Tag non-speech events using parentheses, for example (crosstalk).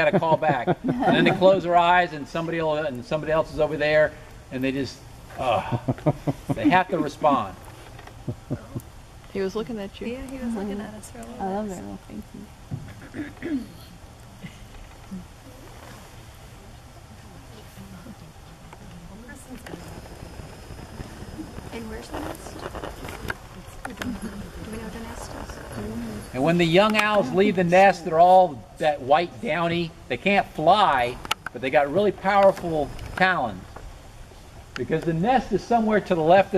got to call back. (laughs) and then they close their eyes, and somebody will, and somebody else is over there, and they just, uh, they have to respond. He was looking at you. Yeah, he was looking at us for a little I bit. love their little faces. And where's the nest? Do we know what the nest is? And when the young owls leave the nest, they're all that white downy. They can't fly, but they got really powerful talons. Because the nest is somewhere to the left